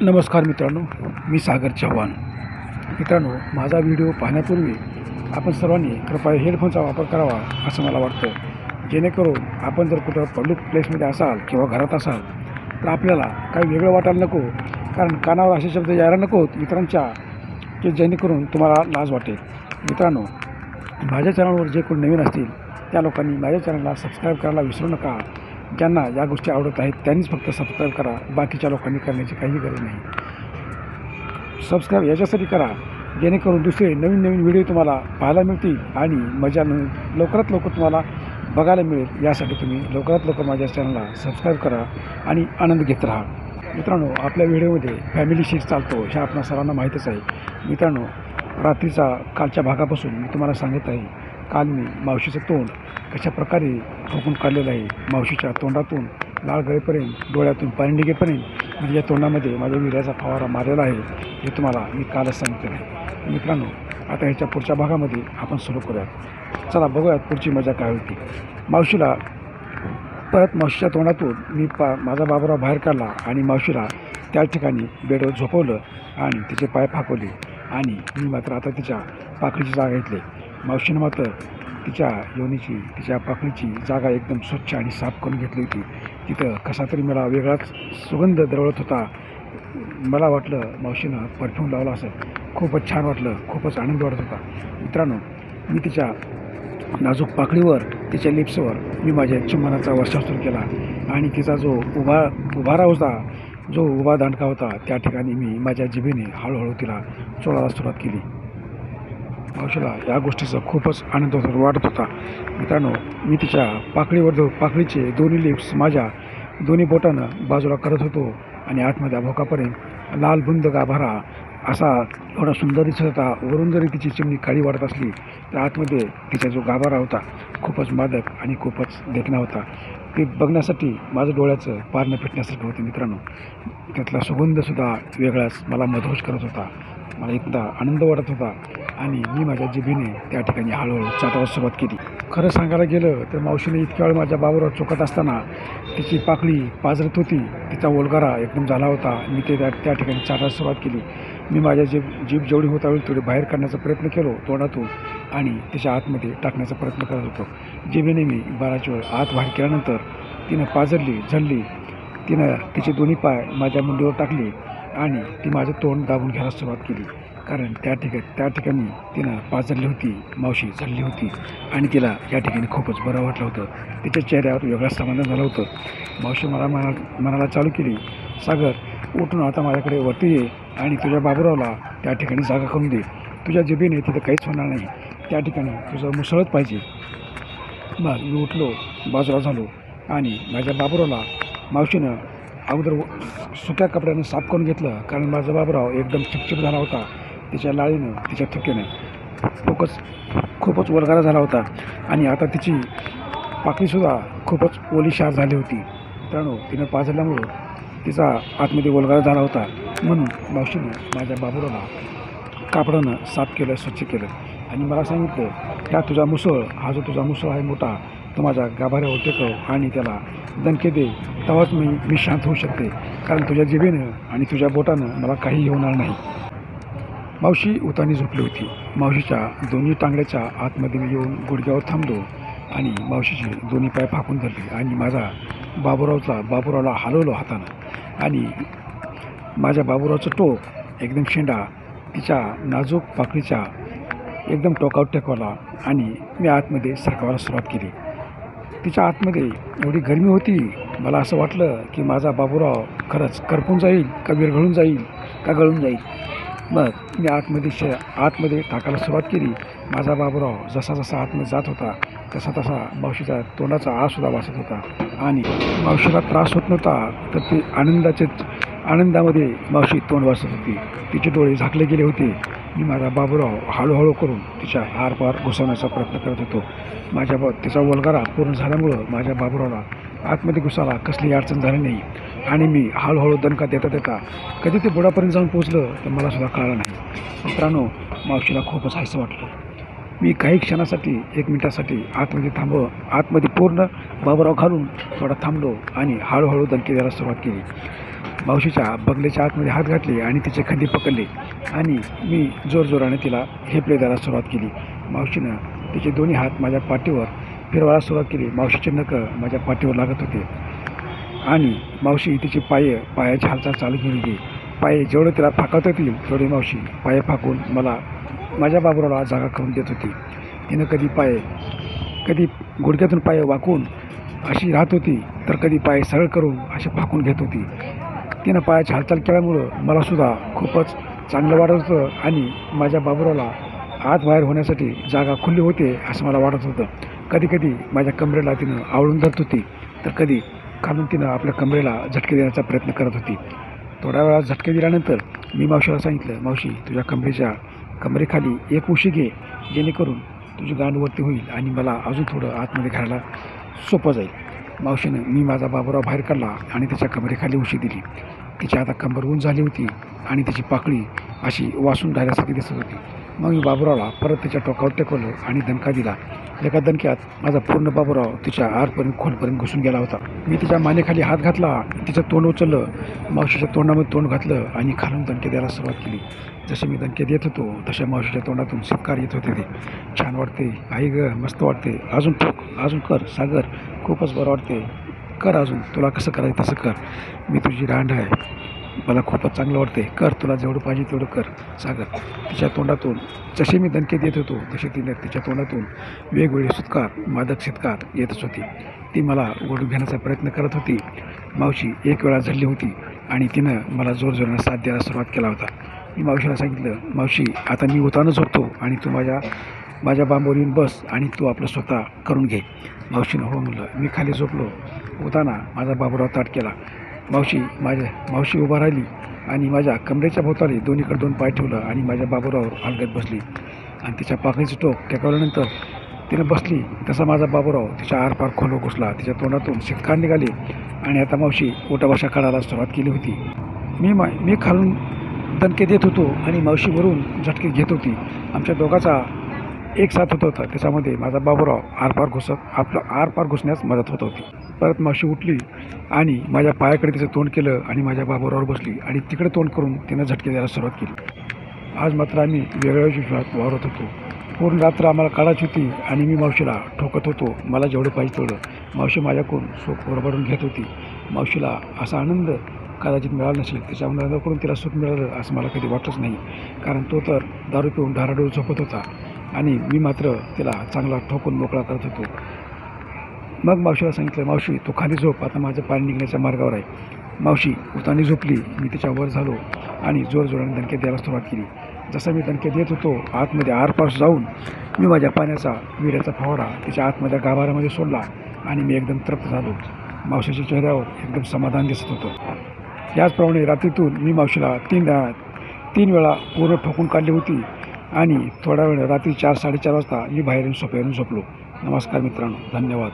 नमस्कार मित्रांनो मी सागर चव्हाण. मित्रांनो माझा व्हिडिओ पाहण्यापूर्वी आपण सर्वांनी कृपया हेडफोनचा वापर करावा असं मला वाटतं. जेणेकरून आपण जर कुठं पब्लिक प्लेसमध्ये असाल किंवा घरात असाल तर आपल्याला काही वेगळं वाटायला नको कारण कानावर असे शब्द यायला नकोत इतरांच्या की जेणेकरून तुम्हाला लाज वाटेल. मित्रांनो माझ्या चॅनलवर जे कोणी नवीन असतील त्या लोकांनी माझ्या चॅनलला सबस्क्राईब करायला विसरू नका. ज्यांना या गोष्टी आवडत आहेत त्यांनीच फक्त सबस्क्राईब करा. बाकीच्या लोकांनी करण्याची काही गरज नाही. सबस्क्राईब याच्यासाठी करा जेणेकरून दुसरे नवीन नवीन व्हिडिओ तुम्हाला पाहायला मिळतील आणि मजा लवकरात लवकर तुम्हाला बघायला मिळेल. यासाठी तुम्ही लवकरात लवकर माझ्या चॅनलला सबस्क्राईब करा आणि आनंद घेत राहा. मित्रांनो आपल्या व्हिडिओमध्ये फॅमिली शीट चालतो ह्या आपणा सर्वांना माहीतच आहे. मित्रांनो रात्रीचा कालच्या भागापासून मी तुम्हाला सांगत आहे काल मी मावशीचं तोंड कशा प्रकारे ठोकून काढलेलं आहे मावशीच्या तोंडातून लाळ गळेपर्यंत डोळ्यातून पाणी निघेपर्यंत मी या तोंडामध्ये माझ्या विड्याचा फवारा मारलेला आहे हे तुम्हाला मी कालच सांगितलं आहे. मित्रांनो आता ह्याच्या पुढच्या भागामध्ये आपण सुरू करूयात. चला बघूयात पुढची मजा काय होती. मावशीला परत मावशीच्या तोंडातून मी पा माझा बाबराव बाहेर काढला आणि मावशीला त्या ठिकाणी बेडवर झोपवलं आणि तिचे पाय फाकवले. आणि मी मात्र आता तिच्या पाकळीची जागा घेतली. मावशीनं मात्र तिच्या योनीची तिच्या पाकळीची जागा एकदम स्वच्छ आणि साफ करून घेतली होती. तिथं कसा तरी मला वेगळाच सुगंध दरवळत होता. मला वाटलं मावशीनं परफ्यूम लावला असं खूपच छान वाटलं खूपच आनंद वाटत होता. मित्रांनो मी तिच्या नाजूक पाकळीवर तिच्या लिप्सवर मी माझ्या चुंबनाचा वर्षाव सुरू केला आणि तिचा जो उभा उभारा होता जो उभा दांडका होता त्या ठिकाणी मी माझ्या जिभेने हळूहळू तिला चोळायला सुरुवात केली. मावशीला या गोष्टीचा खूपच आनंद होत वाटत होता. मित्रांनो मी तिच्या पाकळीवर धो पाकळीचे दोन्ही लिप्स माझ्या दोन्ही बोटानं बाजूला करत होतो आणि आतमध्ये भोकापर्यंत लाल बुंद गाभारा असा एवढा सुंदर दिसत होता. वरून जरी तिची चिमणी काळी वाढत असली तर आतमध्ये तिचा जो गाभारा होता खूपच मादक आणि खूपच देखणा होता. ते बघण्यासाठी माझं डोळ्याचं पारणं फिटण्यासारखं होतं मित्रांनो. त्यातला सुगंधसुद्धा वेगळाच मला मधोज करत होता. मला इतका आनंद वाटत होता. आणि मी माझ्या जिभेने त्या ठिकाणी हळूहळू चाटायला सुरुवात केली. खरं सांगायला गेलं तर मावशीने इतक्या वेळ माझ्या बाबावर चोकत असताना तिची पाकळी पाजरत होती. तिचा ओलगारा एकदम झाला होता. मी ते त्या त्या ठिकाणी चाटायला सुरुवात केली. मी माझ्या जीभ जीभ जेवढी होता होईल तेवढी बाहेर काढण्याचा प्रयत्न केलो तोंडातून आणि तिच्या आतमध्ये टाकण्याचा प्रयत्न करत होतो. जिभेने मी बाराची वेळ आत बाहेर केल्यानंतर तिनं पाजरली झडली. तिनं तिचे दोन्ही पाय माझ्या मुंडीवर टाकले आणि ती माझं तोंड दाबून घ्यायला सुरुवात केली. कारण त्या ठिकाणी त्या ठिकाणी तिनं पाजरली होती मावशी झडली होती. आणि तिला या ठिकाणी खूपच बरं वाटलं होतं. तिच्या चेहऱ्यावर वेगळं समाधान झालं होतं. मावशी मला म्हणा म्हणायला चालू केली सागर उठून आता माझ्याकडे वरती ये आणि तुझ्या बाबुरावला त्या ठिकाणी जागा करून दे. तुझ्या जिबीने तिथं काहीच होणार नाही. त्या ठिकाणी तुझं मुसळत पाहिजे. मग मी उठलो बाजूला झालो आणि माझ्या बाबुरावला मावशीनं अगोदर सुक्या कपड्यानं साफ करून घेतलं. कारण माझा बाबराव एकदम चिपचिप झाला होता. तिच्या लाळीनं तिच्या थुकेनं खूपच खूपच वलगारा झाला होता. आणि आता तिची पाकळीसुद्धा खूपच ओलीशार झाली होती. मित्रांनो तिनं पाजल्यामुळं तिचा आतमध्ये वलगारा झाला होता. म्हणून मावशीनं माझ्या बाबुराला कापडानं साफ केलं स्वच्छ केलं. आणि मला सांगितलं ह्या तुझा मुसळ हा जो तुझा मुसळ आहे मोठा तो माझ्या गाभाऱ्यावर टेकव आणि त्याला दणके दे. तेव्हाच मी मी शांत होऊ शकते. कारण तुझ्या जिभेनं आणि तुझ्या बोटानं मला काही होणार नाही. मावशी उतानी झोपली होती. मावशीच्या दोन्ही टांगड्याच्या आतमध्ये मी येऊन गुडघ्यावर थांबलो आणि मावशीचे दोन्ही पाय फाकून धरले आणि माझा बाबुरावचा बाबुरावला हलवलं हातानं आणि माझ्या बाबुरावचं टोक एकदम शेंडा तिच्या नाजूक पाकळीच्या एकदम टोकावर टेकवला आणि मी आतमध्ये सरकवायला सुरुवात केली. तिच्या आतमध्ये एवढी गरमी होती मला असं वाटलं की माझा बाबुराव खरंच करपून जाईल का विरघळून जाईल का गळून जाईल? मग मी आतमध्ये शे आतमध्ये टाकायला सुरुवात केली. माझा बाबूराव जसा जसा आतमध्ये जात होता तसा तसा मावशीचा तोंडाचा आसुद्धा वासत होता. आणि मावशीला त्रास होत नव्हता तर ती आनंदाचे आनंदामध्ये मावशी तोंड वाचत होती. तिचे डोळे झाकले गेले होते. मी माझा बाबूराव हळूहळू करून तिच्या आरपार घुसवण्याचा प्रयत्न करत होतो. माझ्या बा तिचा वलगारा पूर्ण झाल्यामुळं माझ्या बाबुरावला आतमध्ये घुसाला कसली अडचण झाली नाही. आणि मी हळूहळू दणका देता देता कधी ते बुडापर्यंत जाऊन पोचलं तर मला सुद्धा कळलं नाही. मित्रांनो मावशीला खूपच हायसं वाटलं. मी काही क्षणासाठी एक मिनिटासाठी आतमध्ये थांब आतमध्ये पूर्ण बाबराव घालून थोडा थांबलो आणि हळूहळू दणके द्यायला सुरुवात केली. मावशीच्या बगलेच्या आतमध्ये हात घातले आणि तिचे खंदी पकडले. आणि मी जोरजोराने तिला हेपले द्यायला सुरुवात केली. मावशीनं तिचे दोन्ही हात माझ्या पाठीवर फिरवायला सुरुवात केली. मावशीचे नखं माझ्या पाठीवर लागत होते. आणि मावशी तिची पाय पायाची हालचाल चालू केली पाय जेवढे तिला फाकावता येतील तेवढे मावशी पाय फाकून मला माझ्या बाबुराला जागा करून देत होती. तिनं कधी पाय कधी गुडघ्यातून पाय वाकून अशी राहत होती तर कधी पाय सरळ करून अशी फाकून घेत होती. तिनं पायाची हालचाल केल्यामुळं मलासुद्धा खूपच चांगलं वाटत होतं आणि माझ्या बाबुराला आत बाहेर होण्यासाठी जागा खुल्ली होते असं मला वाटत होतं. कधी कधी माझ्या कमरेला तिनं आवळून धरत होती तर कधी खालून तिनं आपल्या कमरेला झटके देण्याचा प्रयत्न करत होती. थोड्या वेळा झटके दिल्यानंतर मी मावशीला सांगितलं मावशी तुझ्या कमरेच्या कमरेखाली एक उशी घे जेणेकरून तुझी गांडवरती होईल आणि मला अजून थोडं आतमध्ये घालायला सोपं जाईल. मावशीनं मी माझा बाबुराव बाहेर काढला आणि त्याच्या कमरेखाली उशी दिली. तिची आता कंबर ऊन झाली होती आणि तिची पाकळी अशी वासून राहिल्यासारखी दिसत होती. मग मी बाबूरावला परत तिच्या टोकावर टेकवलं आणि दणका दिला. एका दणक्यात माझा पूर्ण बाबूराव तिच्या आरपर्यंत खोलपर्यंत घुसून गेला होता. मी तिच्या मानेखाली हात घातला तिचं तोंड उचललं मावशीच्या तोंडामध्ये तोंड घातलं आणि खालून दणके द्यायला सुरुवात केली. जसे मी दणके देत होतो तशा मावशीच्या तोंडातून सत्कार येत होते ते. छान वाटते आई ग मस्त वाटते. अजून ठोक अजून कर सागर. खूपच बरं वाटते. कर अजून तुला कसं करायचं तसं कर. मी तुझी रांड आहे. मला खूपच चांगलं वाटते कर तुला जेवढं पाहिजे तेवढं कर सागर. तिच्या तोंडातून जसे मी दणके देत होतो तसे तिने तिच्या तोंडातून वेगवेगळे सुतकार मादक शितकार येतच होती. ती मला ओढून घेण्याचा प्रयत्न करत होती. मावशी एक वेळा झडली होती आणि तिनं मला जोरजोरानं साथ द्यायला सुरुवात केला होता. मी मावशीला सांगितलं मावशी आता मी उतानं झोपतो आणि तू माझ्या माझ्या बांबवर येऊन बस आणि तू आपलं स्वतः करून घे. मावशीनं हो म्हणलं मी खाली झोपलो. उताना माझा बाबुराव ताट केला. मावशी माझ्या मावशी उभा राहिली आणि माझ्या कमरेच्या भोवताली दोन्हीकडे दोन पाय ठेवलं आणि माझ्या बाबूरावर अलगत बसली. आणि तिच्या पाकळीचं टोक टेकवल्यानंतर तिनं बसली. तसा माझा बाबूराव तिच्या आरपार खोलो घुसला. तिच्या तोंडातून शितकार निघाली आणि आता मावशी ओटाभाषा काढायला सुरुवात केली होती. मी मा मी खालून दणके देत होतो आणि मावशीवरून झटके घेत होती. आमच्या दोघाचा एक साथ होत होता. त्याच्यामध्ये माझा बाबूराव आरपार घुसत आपलं आरपार घुसण्यास मदत होत होती. परत मावशी उठली आणि माझ्या पायाकडे तिचं तोंड केलं आणि माझ्या बाबूरावर बसली आणि तिकडे तोंड करून तिनं झटके द्यायला सुरुवात केली. आज मात्र आम्ही वेगळ्या विश्वात वावरत होतो. पूर्ण रात्र आम्हाला काढायची होती आणि मी मावशीला ठोकत होतो. मला जेवढं पाहिजे तेवढं. मावशी माझ्याकडून सुख ओरबाडून घेत होती. मावशीला असा आनंद कदाचित मिळाला नसेल. त्याच्या आनंदाकडून तिला सुख मिळालं असं मला कधी वाटलंच नाही. कारण तो तर दारू पिऊन ढाराडोळ झोपत होता. आणि मी मात्र तिला चांगला ठोकून मोकळा करत होतो. मग मावशीला सांगितलं मावशी तू खाली झोप आता माझं पाणी निघण्याच्या मार्गावर आहे. मावशी उतानी झोपली मी तिच्यावर झालो आणि जोरजोराने दणके द्यायला सुरुवात केली. जसं मी दणके देत होतो आतमध्ये आरपास जाऊन मी माझ्या पाण्याचा विड्याचा फवारा तिच्या आतमध्ये गाभाऱ्यामध्ये सोडला आणि मी एकदम तृप्त झालो. मावशीच्या चेहऱ्यावर एकदम समाधान दिसत होतं. याचप्रमाणे रात्रीतून मी मावशीला तीन तीन वेळा पूर्ण ठोकून काढली होती. आणि थोडा वेळ रात्री चार साडेचार वाजता मी बाहेरून सोप्यावरून झोपलो नमस्कार मित्रांनो. धन्यवाद.